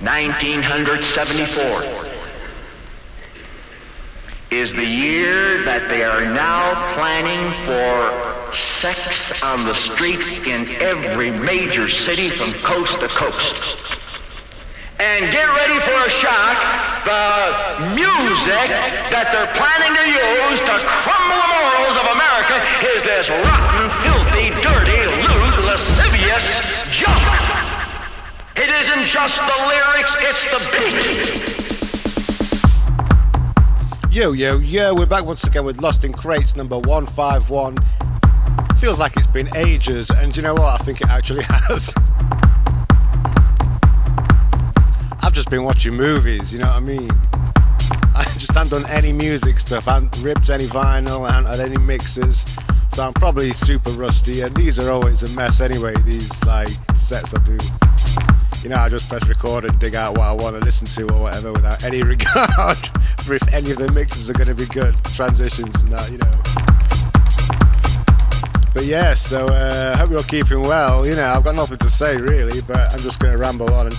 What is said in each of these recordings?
1974 is the year that they are now planning for sex on the streets in every major city from coast to coast. And get ready for a shock. The music that they're planning to use to crumble the morals of America is this rotten, filthy, dirty, lewd, lascivious junk. It isn't just the lyrics, it's the beat. Yo, yo, yo, we're back once again with Lost in Crates number 151. Feels like it's been ages, and you know what? I think it actually has. I've just been watching movies, you know what I mean? I just haven't done any music stuff, I haven't ripped any vinyl, I haven't had any mixes, so I'm probably super rusty, and these are always a mess anyway, these like sets I do you know, I just press record and dig out what I want to listen to or whatever without any regard for if any of the mixes are going to be good, transitions and that, you know. But yeah, so uh, I hope you're keeping well. You know, I've got nothing to say really, but I'm just going to ramble on. And...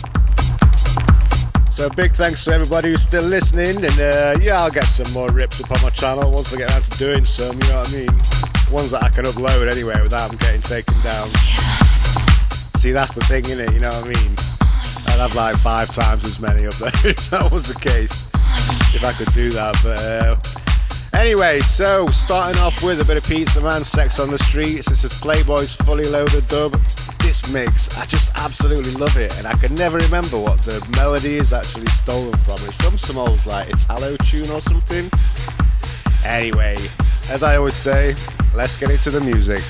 So big thanks to everybody who's still listening, and uh, yeah, I'll get some more rips up on my channel once I get around to doing some. You know what I mean? Ones that I can upload anyway without them getting taken down. See, that's the thing, innit? You know what I mean? I'd have like five times as many of there if that was the case. If I could do that, but uh, anyway, so starting off with a bit of Pizzaman, Sex on the Streets. This is Playboy's fully loaded dub. This mix, I just absolutely love it, and I can never remember what the melody is actually stolen from. It's from some old like it's Italo tune or something. Anyway, as I always say, let's get into the music.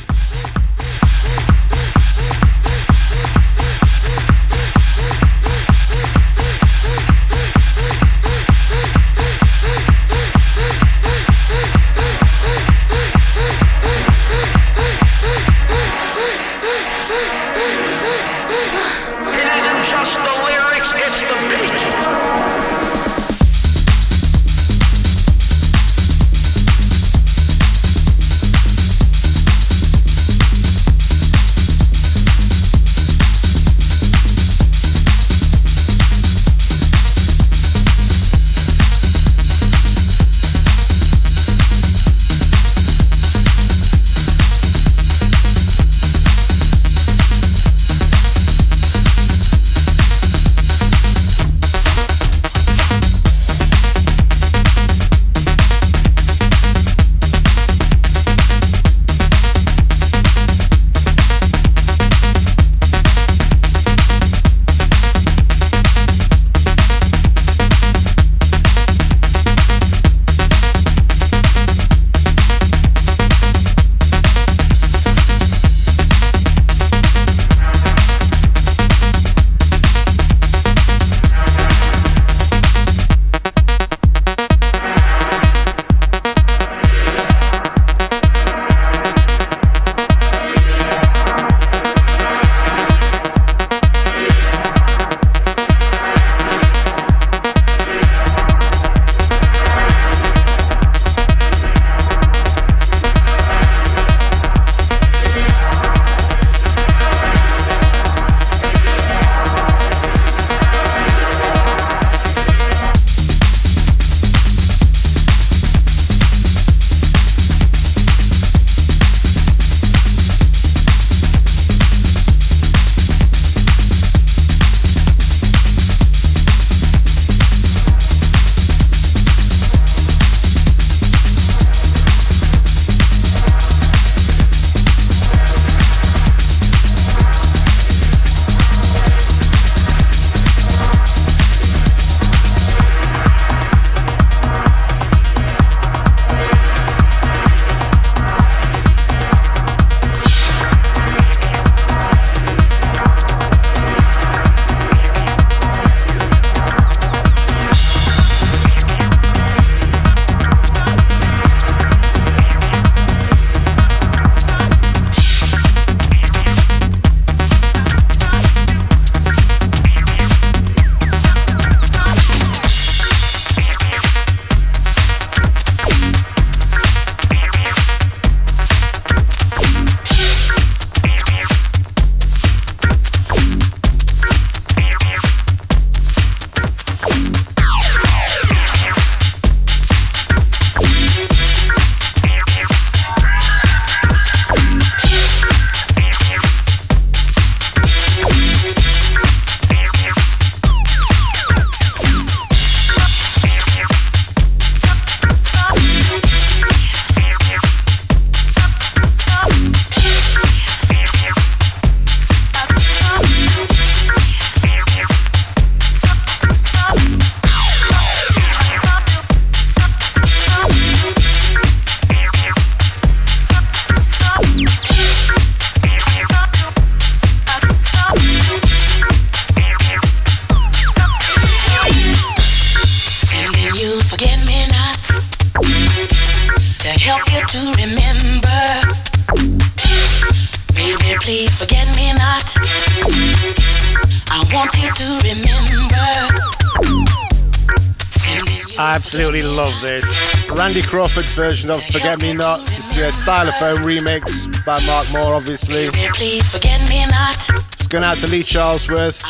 Version of Forget Me Not. It's the Stylophone remix by Mark Moore, obviously. Please forget me not. It's going out to Lee Charlesworth,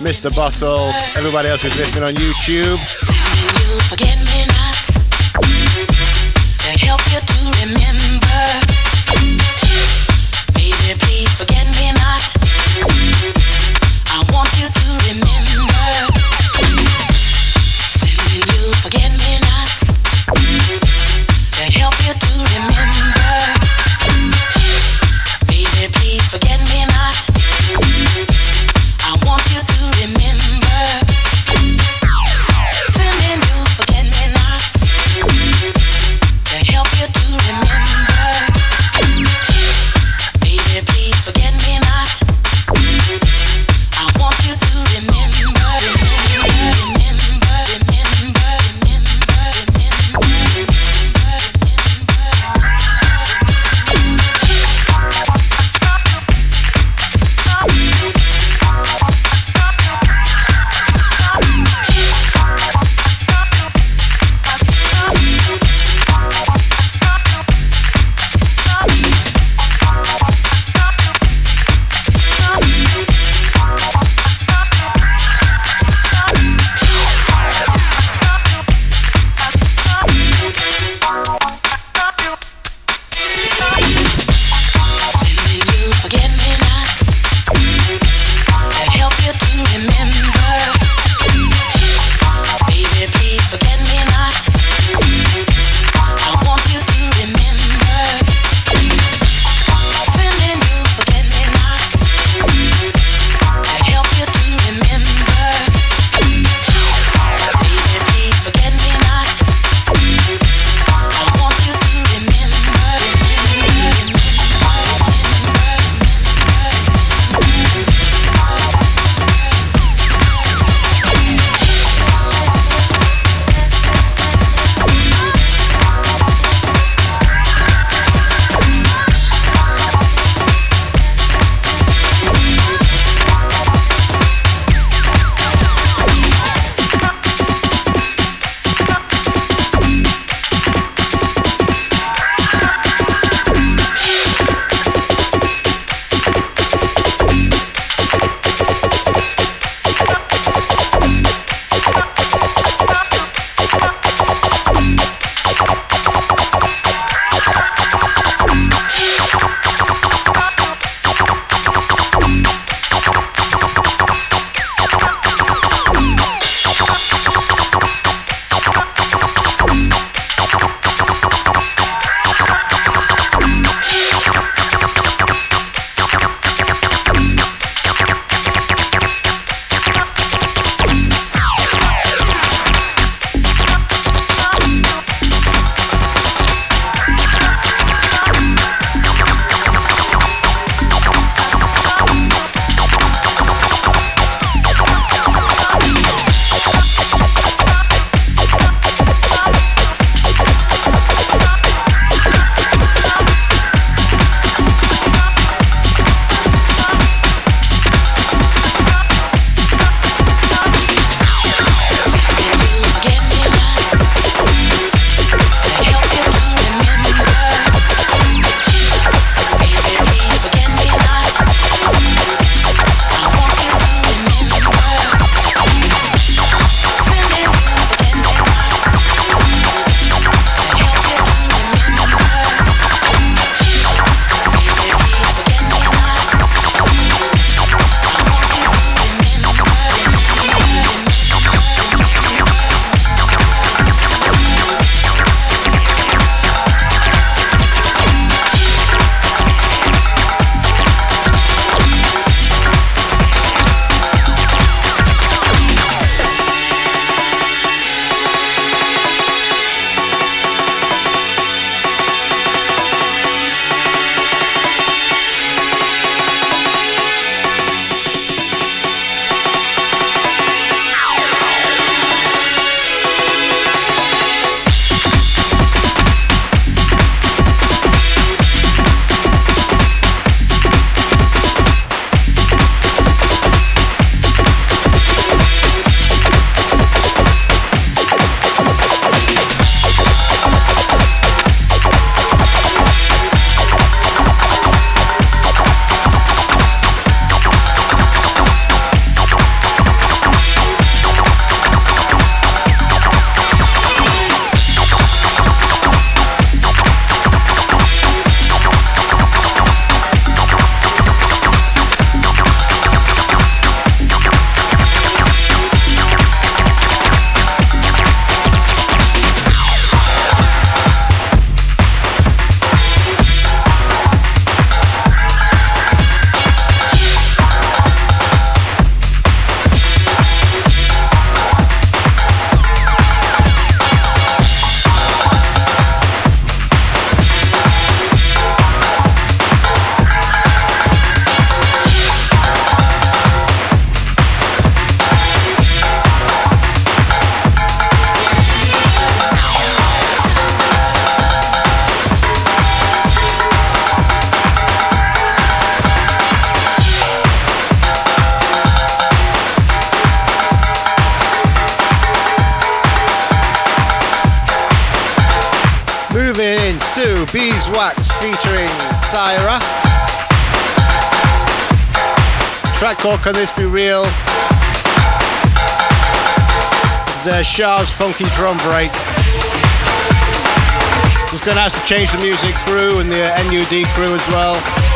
Mr. Bottle, everybody else who's listening on YouTube. Track called Can This Be Real? This is uh, Shah's Funky Drum Break. Just gonna have to change the music crew and the NUD crew as well.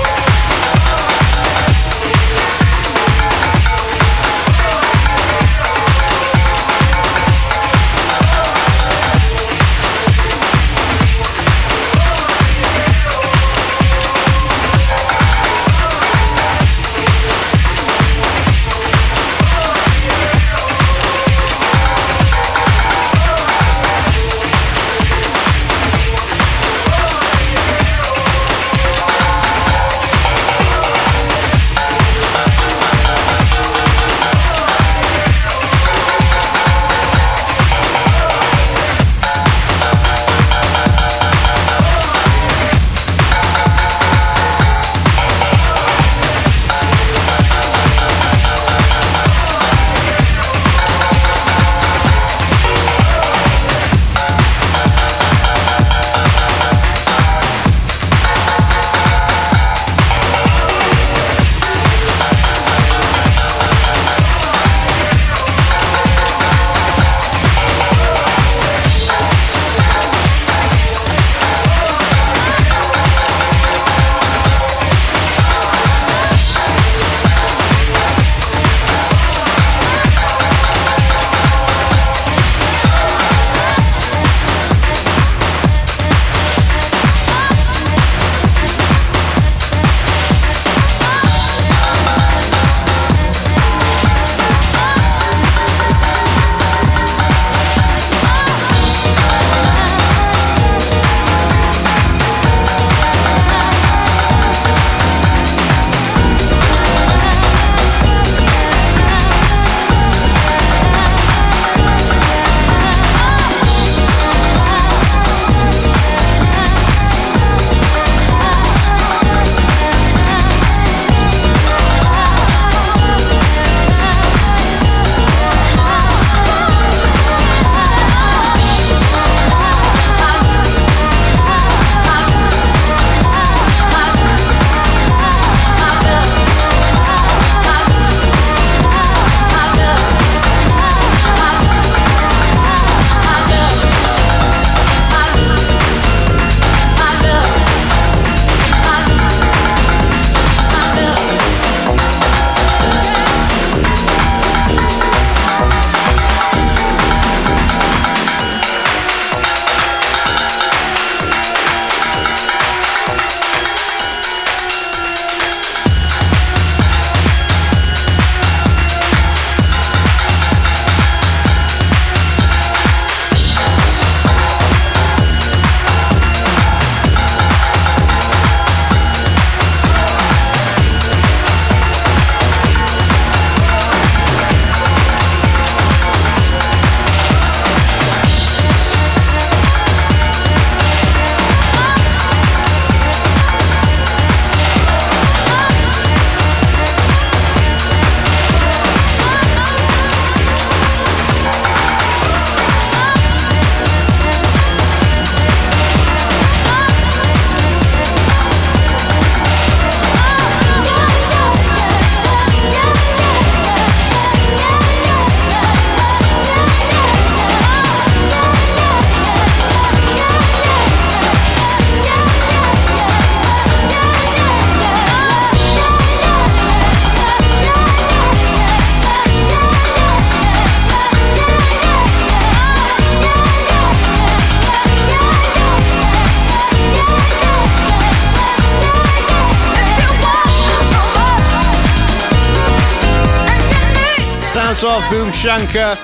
Shanker.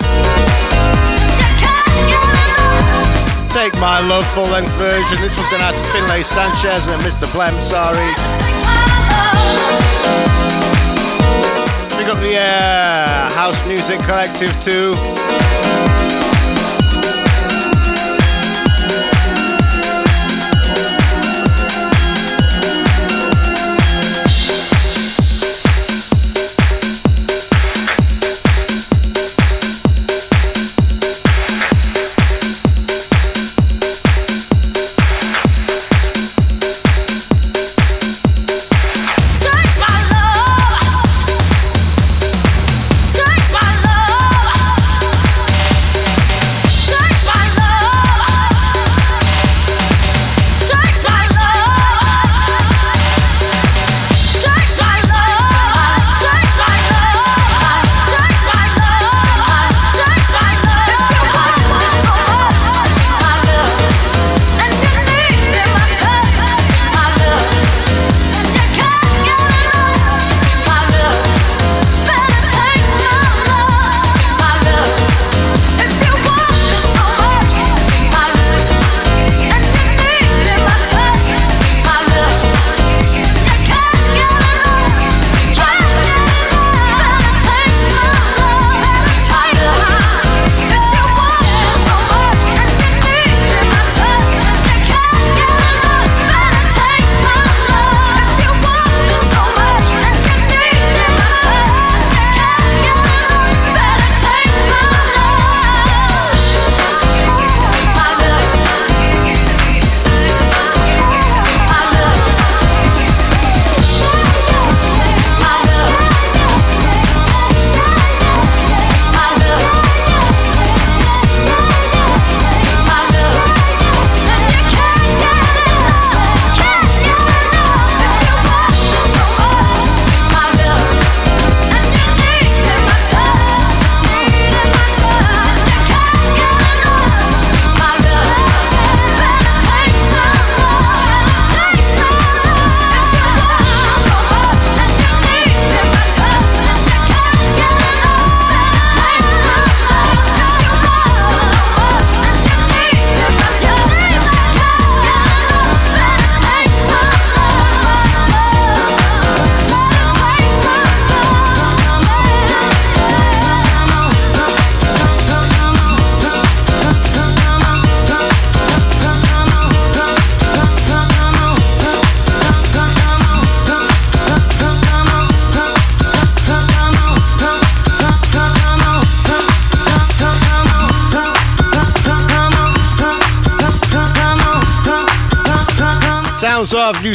Take My Love full length version. This one's going out to Finlay Sanchez and Mr. Blem, sorry. We got the uh, House Music Collective too.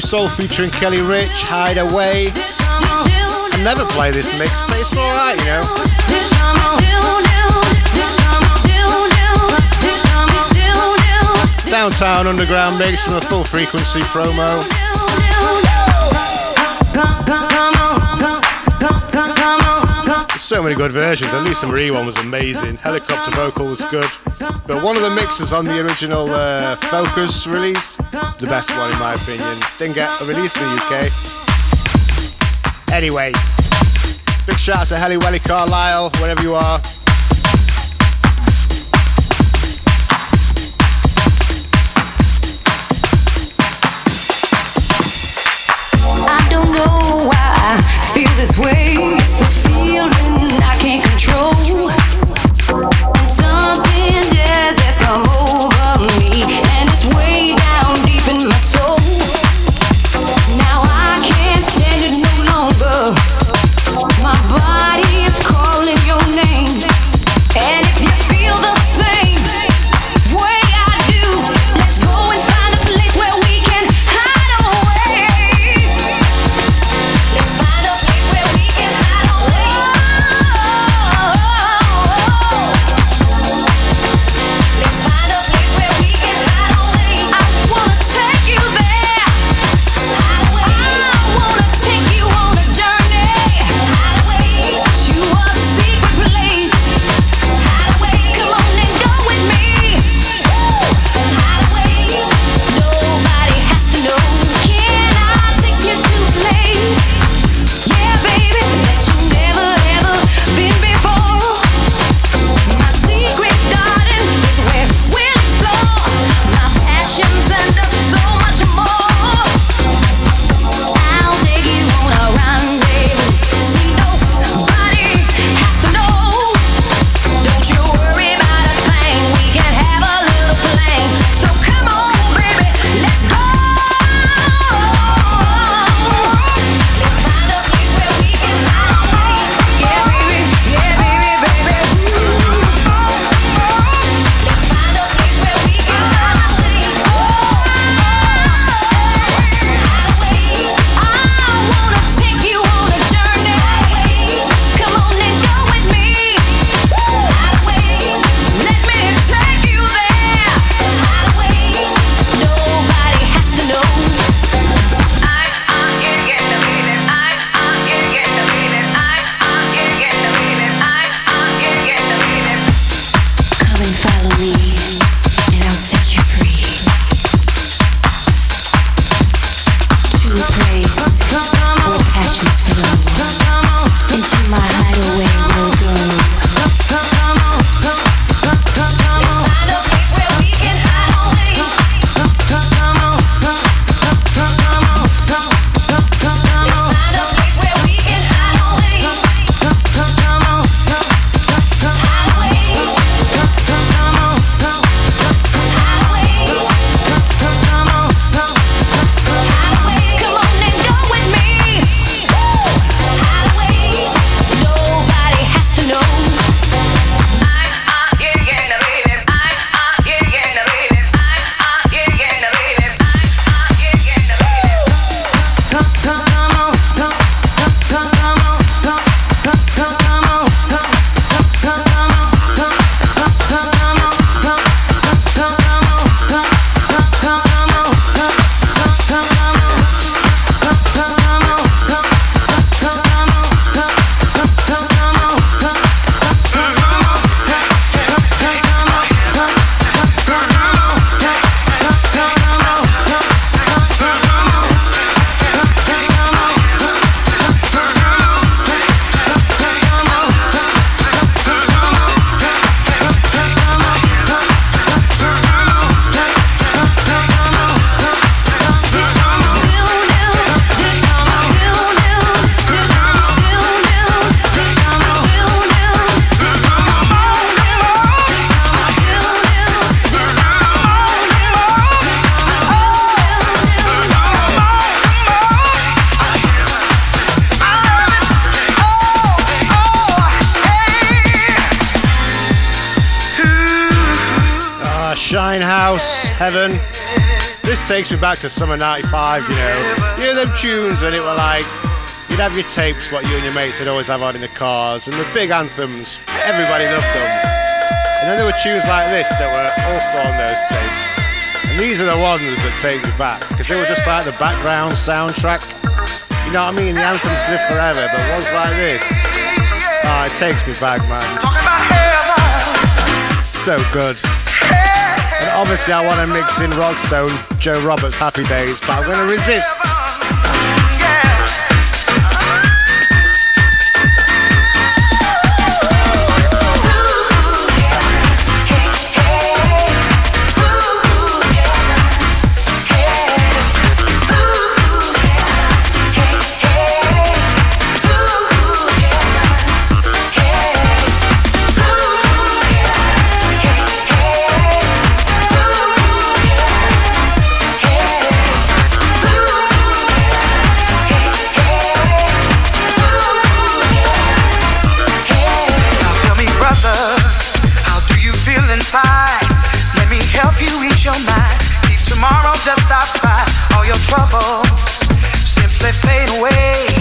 Soul featuring Kelly Rich, Hideaway. I never play this mix, but it's alright, you know. Downtown Underground mix from a full frequency promo. There's so many good versions, at least the Marie one was amazing. Helicopter vocal was good. But one of the mixes on the original uh, Focus release, the best one in my opinion. Didn't get a release in the UK. Anyway, big shout out to Helly Welly Carlisle, wherever you are. I feel this way. It's a feeling I can't control. And something. Oh. over. takes me back to summer 95, you know. You hear them tunes and it were like, you'd have your tapes, what you and your mates would always have on in the cars, and the big anthems, everybody loved them. And then there were tunes like this that were also on those tapes. And these are the ones that take me back, because they were just like the background soundtrack. You know what I mean? The anthems live forever, but ones like this, ah, oh, it takes me back, man. So good. And obviously I want to mix in Rockstone, Joe Roberts, Happy Days, but I'm going to resist. just outside all your troubles simply fade away.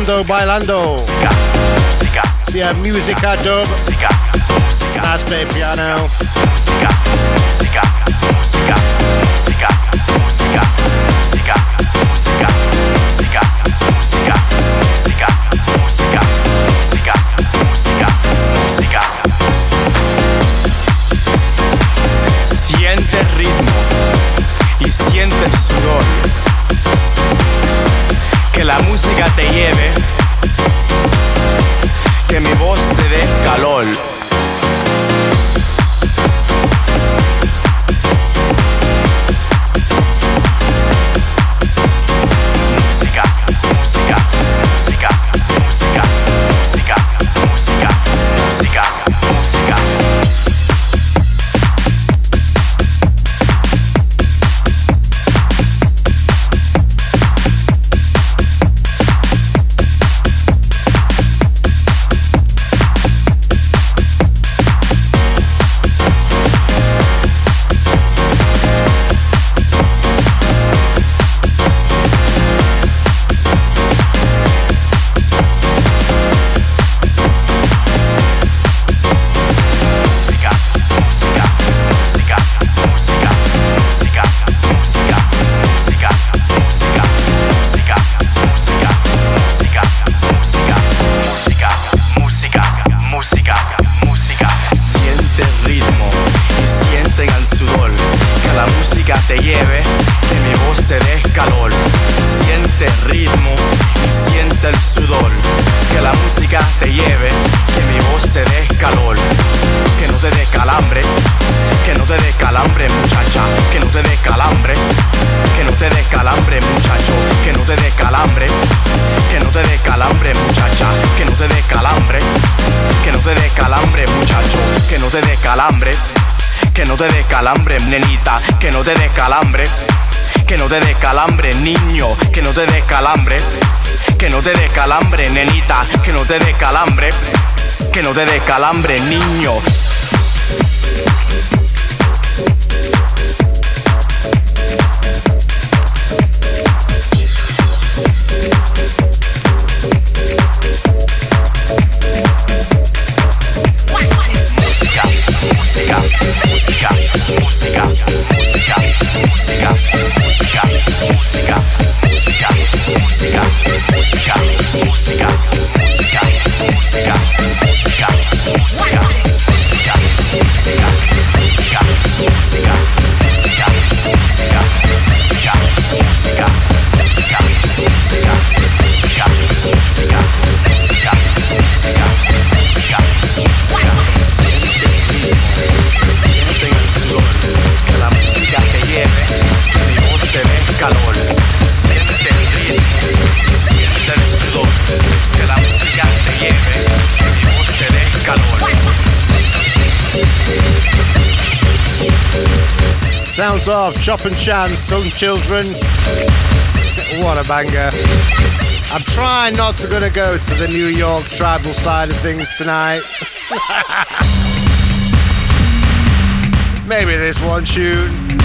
Bailando, Bailando. Yeah, Musica Dub. Nice bit of piano. calambre, niño. hands off, chop and chance, some children. What a banger. I'm trying not to gonna go to the New York tribal side of things tonight. Maybe this one tune.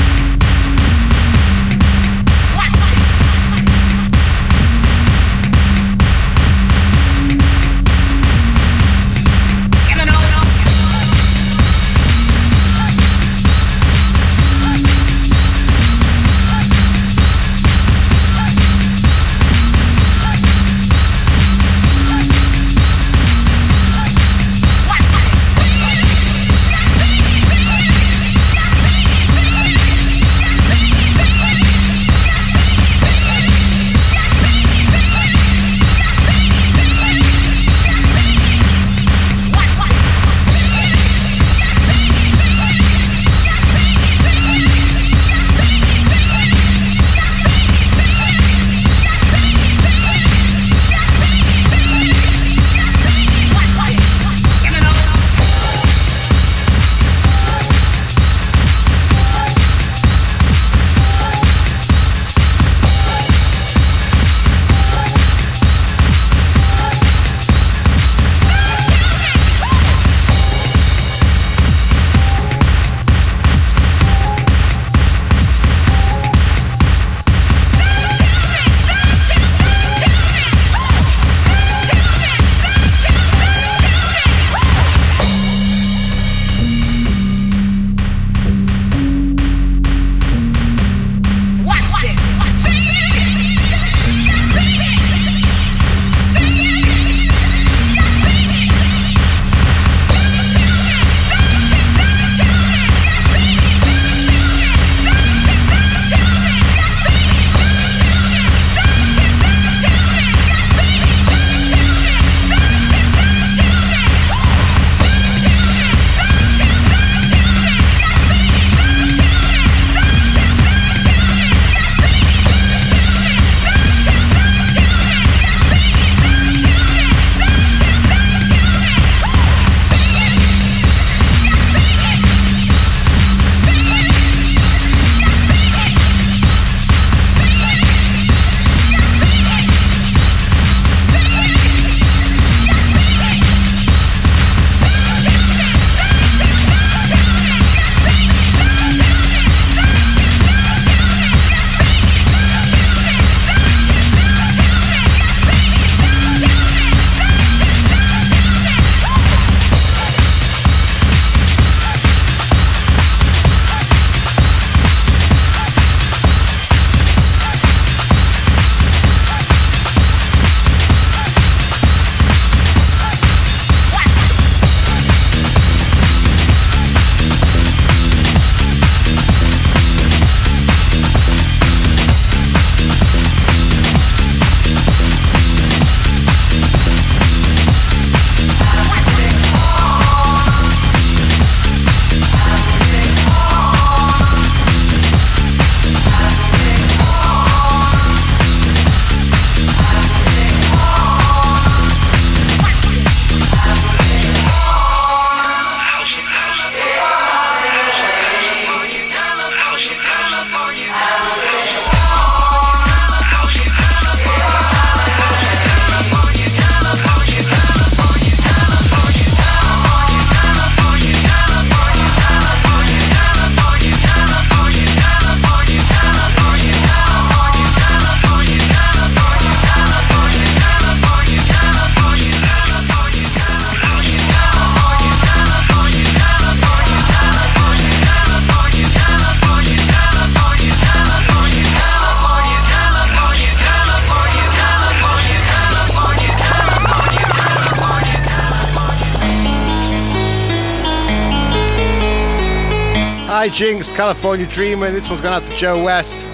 Hijinks, California Dreamer. This one's going out to Joe West.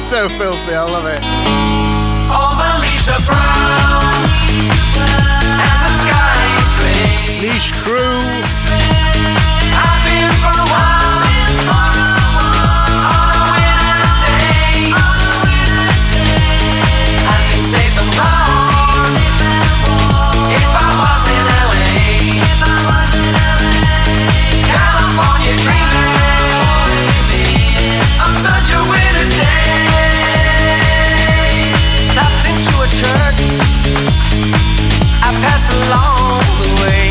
so filthy, I love it. All the leaves are brown, and the sky is gray. Niche Crew.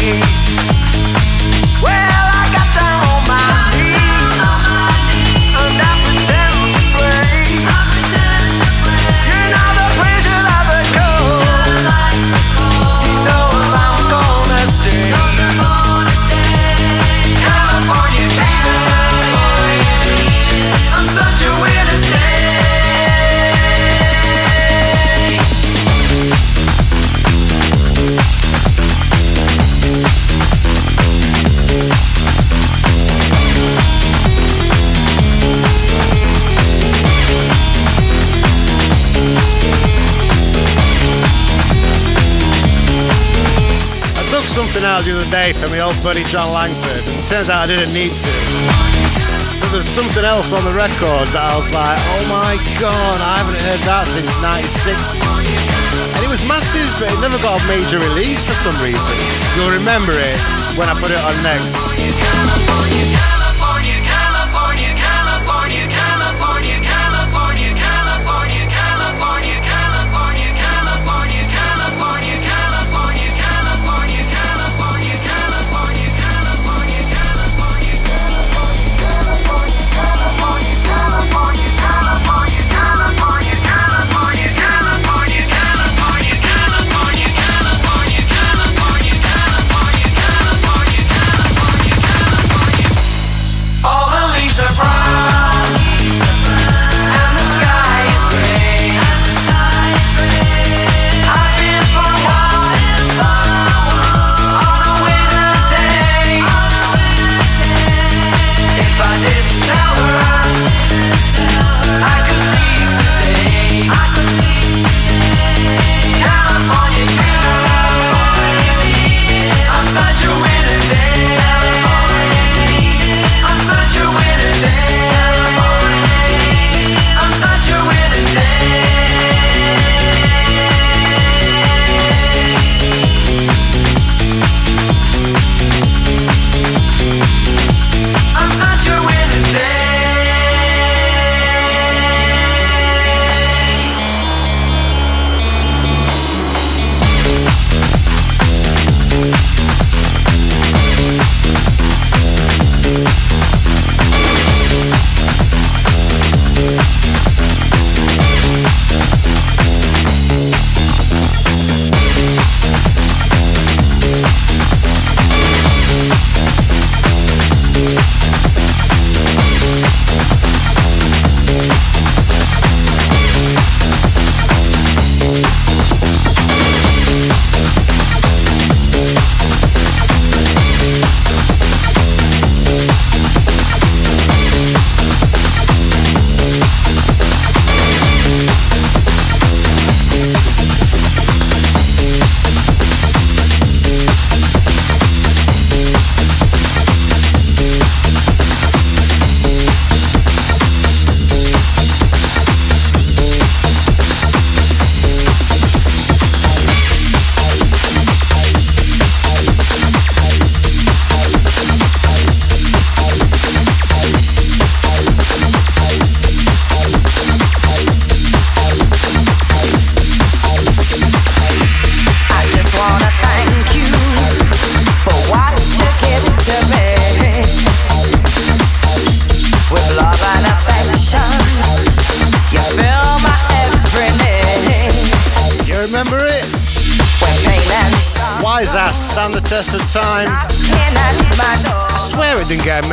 me. Out the other day from my old buddy John Langford, and turns out I didn't need to. But there's something else on the record that I was like, oh my god, I haven't heard that since 96. And it was massive, but it never got a major release for some reason. You'll remember it when I put it on next.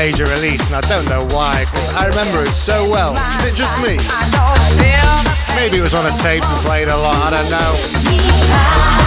Major release, and I don't know why, because I remember it so well. Is it just me? Maybe it was on a tape and played a lot, I don't know.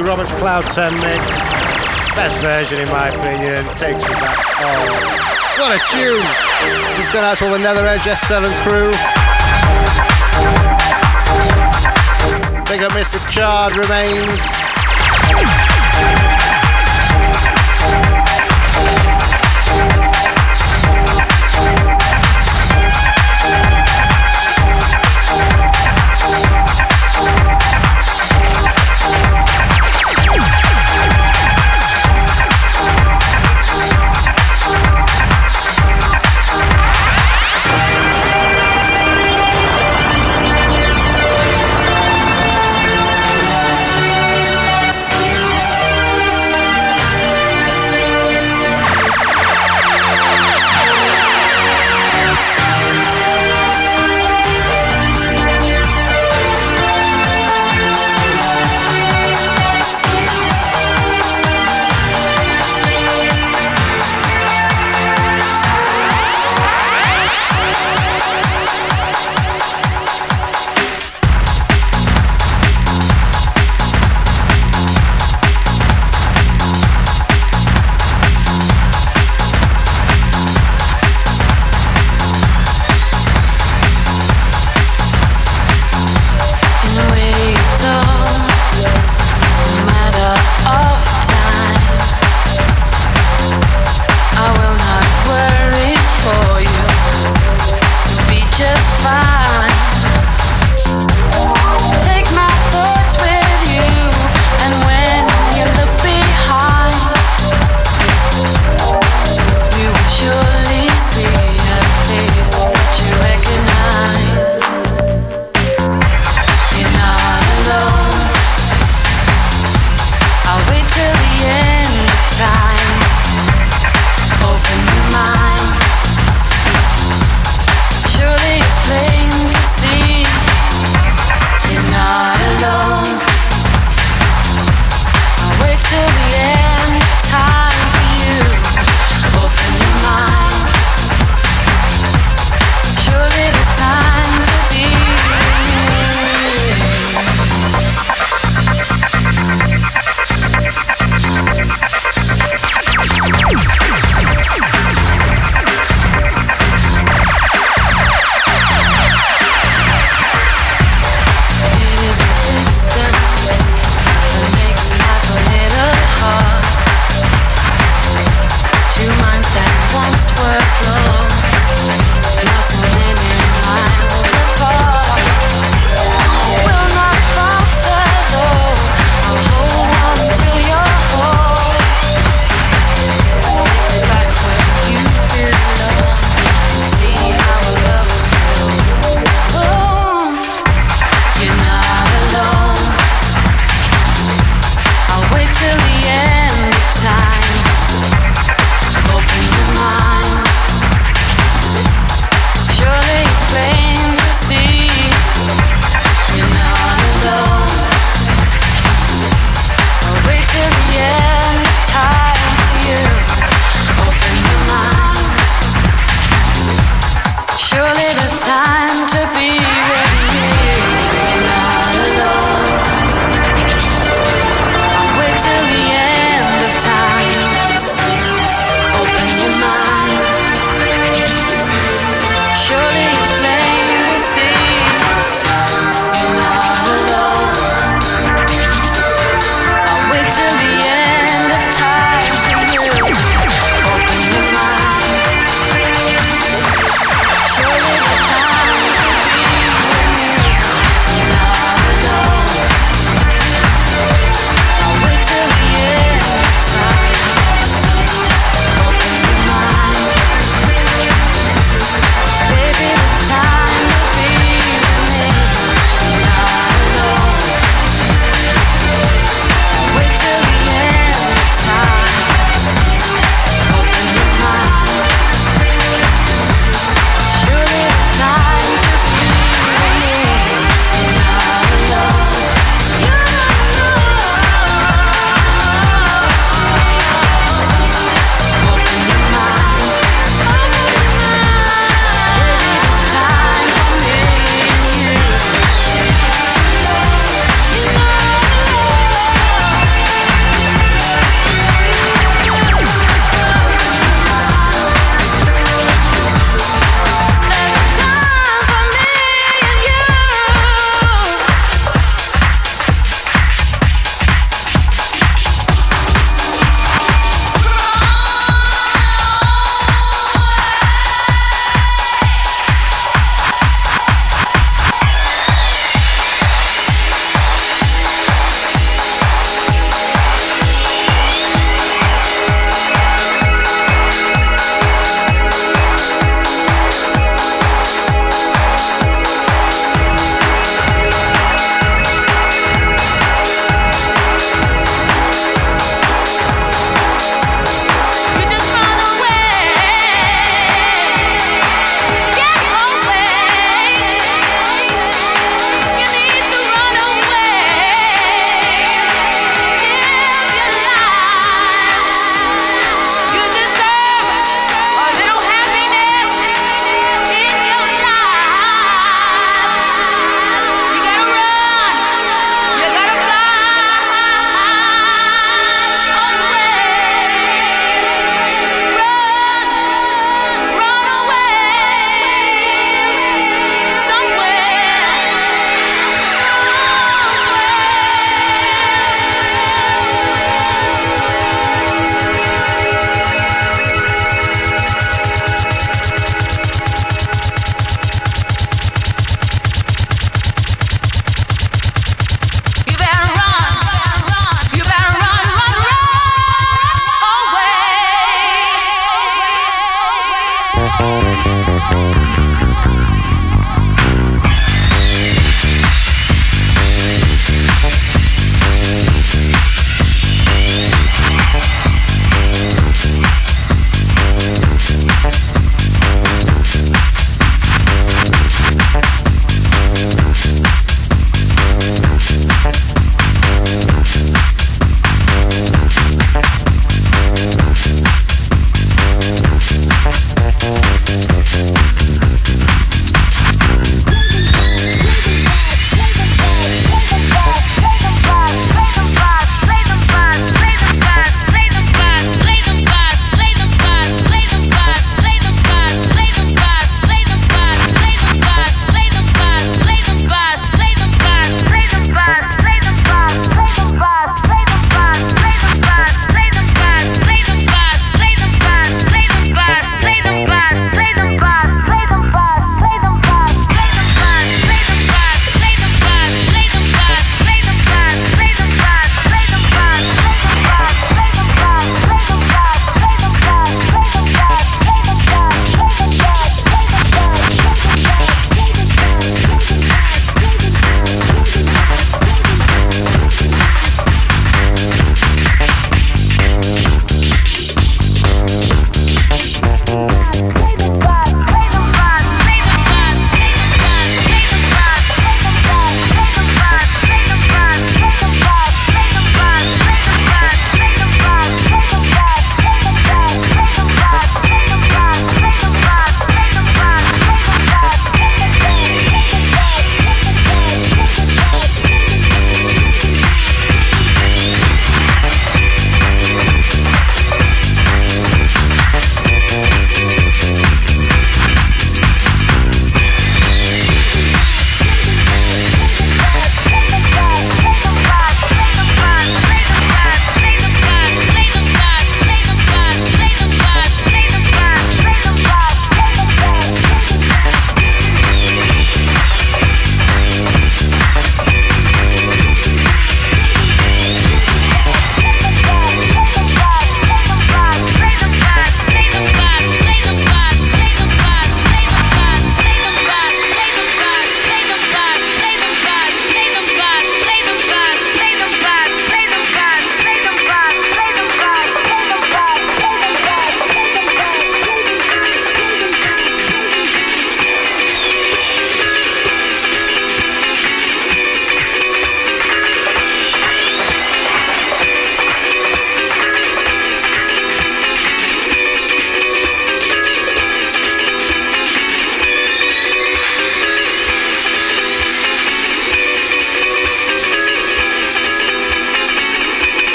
Roberts Cloud 10 mix. Best version in my opinion. Takes me back. Oh, what a tune! It's gone out to all the Nether Edge S7 crew. Big up Mr. Chard remains.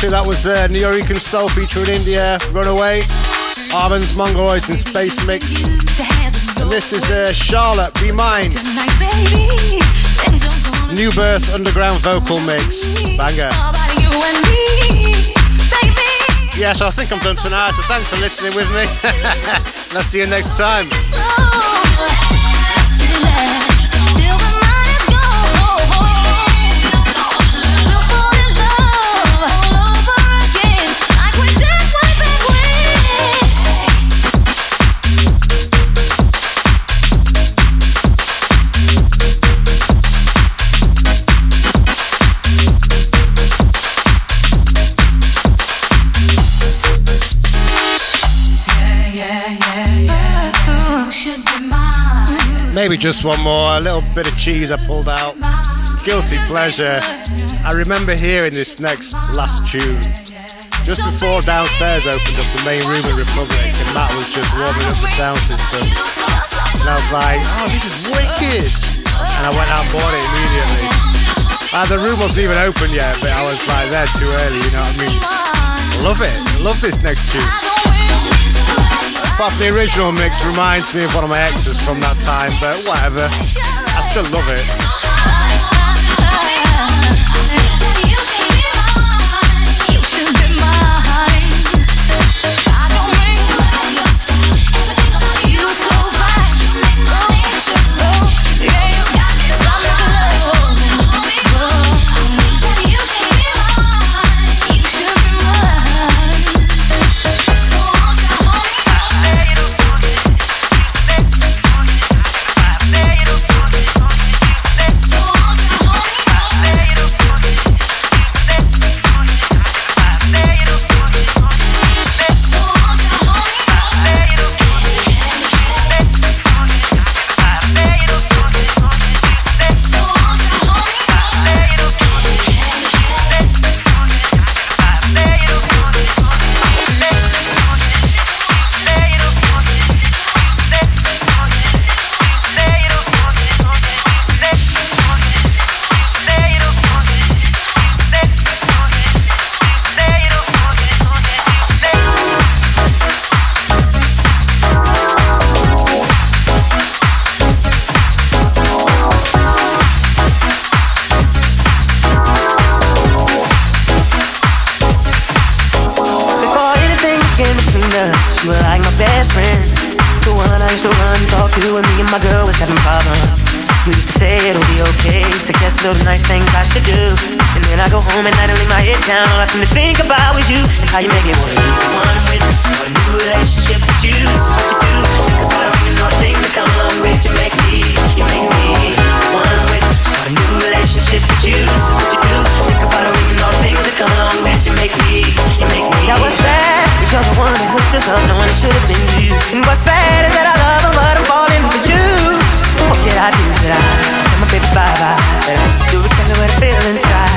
Obviously, that was uh, Nuyorican Soul featuring India, Runaway, Armand's Mongoloids and Space Mix. And this is uh, Charlotte, Be Mine. Nu Birth Underground Vocal Mix. Banger. Yeah, so I think I'm done tonight, so thanks for listening with me. and I'll see you next time. Maybe just one more, a little bit of cheese I pulled out. Guilty pleasure. I remember hearing this next last tune just before downstairs opened up the main room at Republic, and Matt was just warming up the sound system. And I was like, oh, this is wicked! And I went out and bought it immediately. Uh, the room wasn't even open yet, but I was like, there too early, you know what I mean? Love it. Love this next tune. But the original mix reminds me of one of my exes from that time, but whatever. I still love it. Head down. I seem to think about was you how you make it work. You the one with start a new relationship with you. This is what you do. Think about all the things that come along with you. Make me, you make me. One with start a new relationship with you. This is what you do. Think about all the things that come along with you. Make me, you make me. Now what's sad? is You're the one that hooked us up, knowing it should have been you. And what's sad is that I love him, but I'm falling for you. What should I do? Should I tell my baby bye bye? Better do exactly what I feel inside.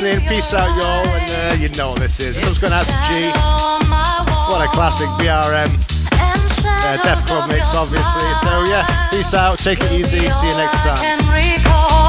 Listening. Peace out, y'all. And uh, you know what this is. One's going to G. What a classic BRM. Uh, Death Club mix, obviously. So yeah, peace out. Take it easy. See you next time.